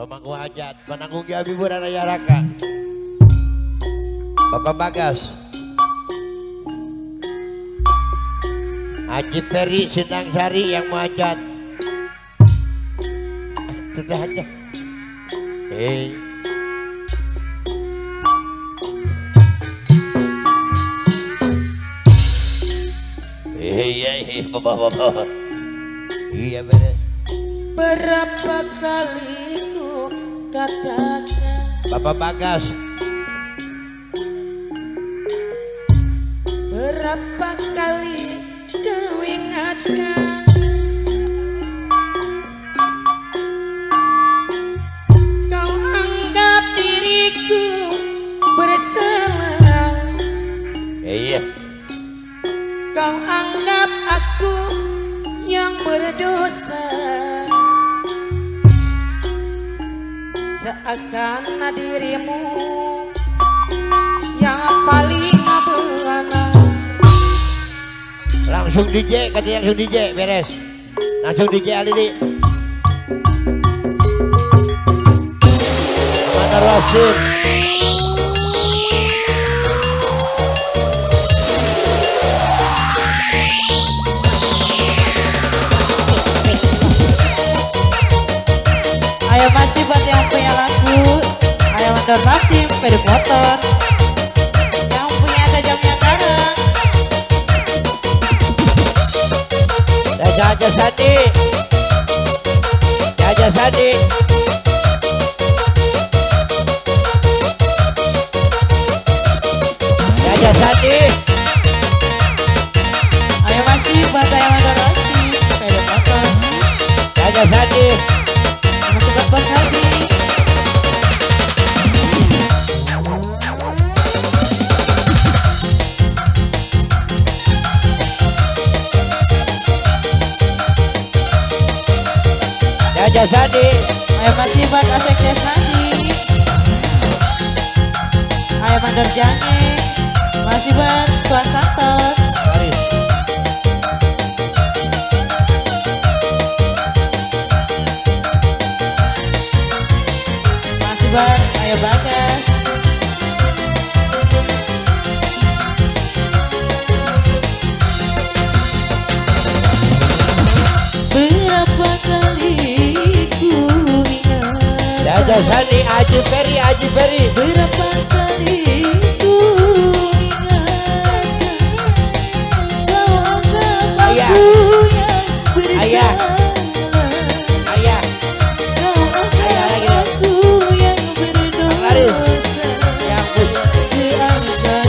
Pemangku hajat, penanggung jawab hiburan Raya Raka. Bapak Bagas. Haji Peri Sindang Sari yang menghajat. Sudah aja. Hei. Iya, iya, bapak-bapak. Iya beres. Berapa kali katakan. Bapak Bagas. Berapa kali kau ingatkan? Kau anggap diriku bersama eh, Iya. yeah. Seakan dirimu yang paling berbana Langsung DJ, kata langsung DJ, beres. Langsung DJ Alidi. Mana Rasim? Mandor masih sepeda motor Yang punya tajamnya kanan Jaja aja Sandi. Jaja Sandi. Jaja Sandi. Ayo masih buat ayo mandor masih sepeda motor Jaja Sandi. Masih buat Sandi. Ayo masih buat asek des nanti. Ayo mandor jange Masih buat tuan santos Sandi. Haji Peri, Haji Peri. Berapa kali ku ingat Kau anggap aku yang. Kau anggap aku yang berdosa. Seangkat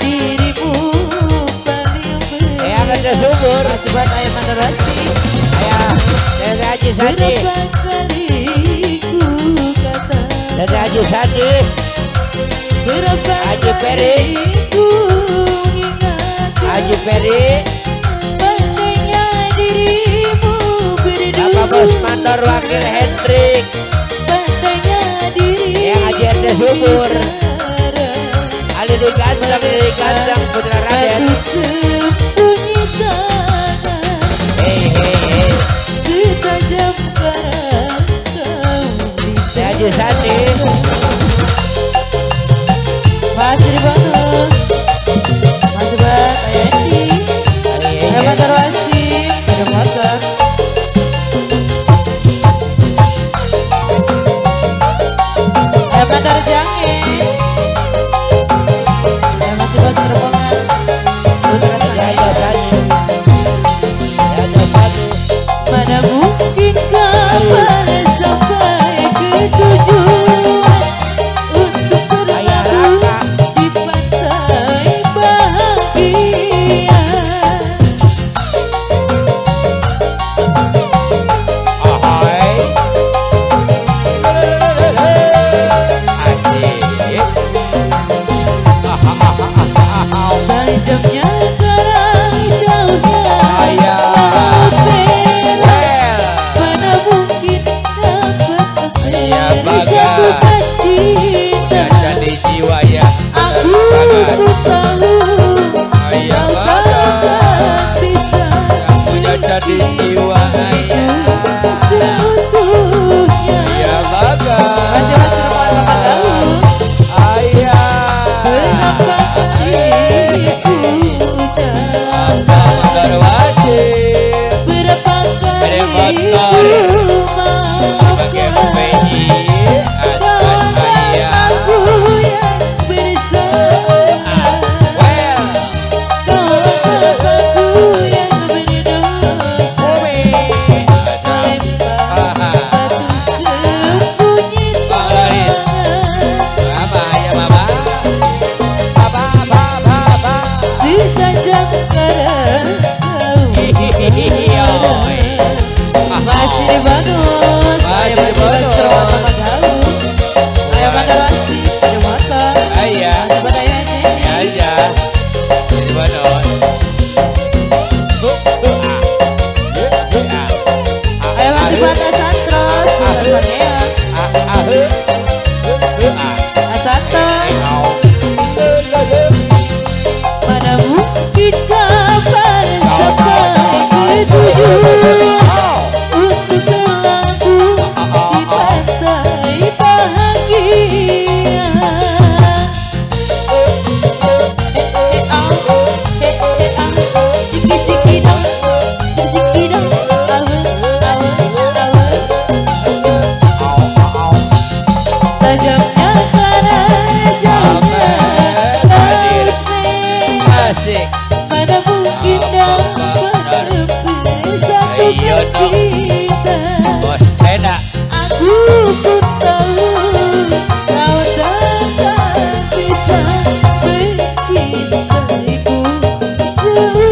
dirimu paling buat ayah Peri. ingat Haji Peri. Pandainya dirimu berdosa Bapak Bos Mandor Wakil Hendrik. Pandainya dirimu Yang Haji RT Subur. Ali kandang, Ali di kandang Putra Raden. Hei, hei, hei. Setajam parang kau bisa Haji. Masih you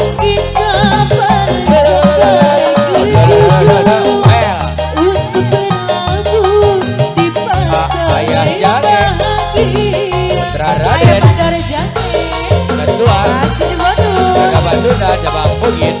สุดาจะบางผู้หญิง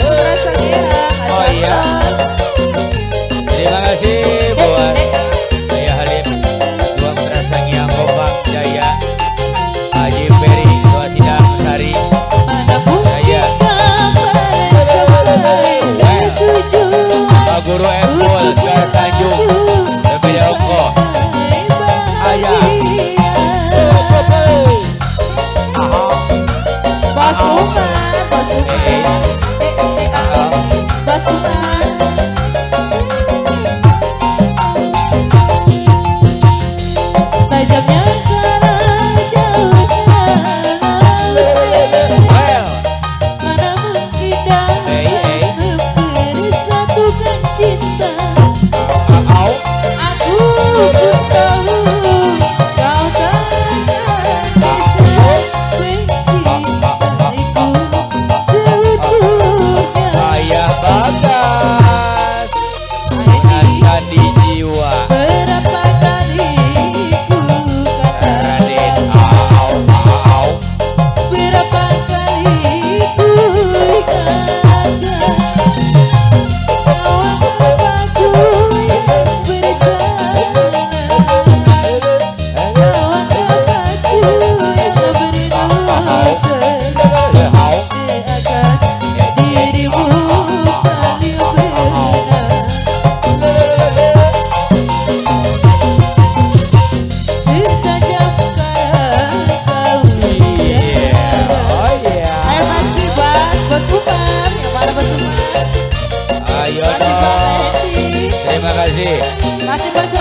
Yeah. Tá HG. Bate.